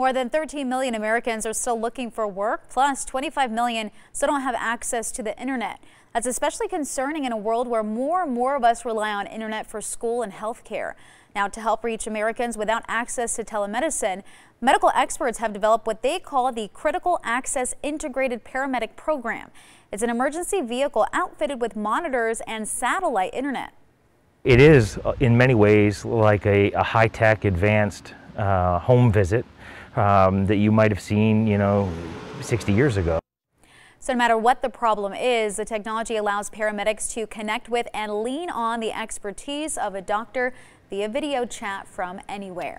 More than 13 million Americans are still looking for work, plus 25 million still don't have access to the internet. That's especially concerning in a world where more and more of us rely on internet for school and health care. Now, to help reach Americans without access to telemedicine, medical experts have developed what they call the Critical Access Integrated Paramedic Program. It's an emergency vehicle outfitted with monitors and satellite internet. It is, uh, in many ways, like a, a high-tech, advanced uh, home visit um, that you might have seen, you know, 60 years ago. So no matter what the problem is, the technology allows paramedics to connect with and lean on the expertise of a doctor via video chat from anywhere.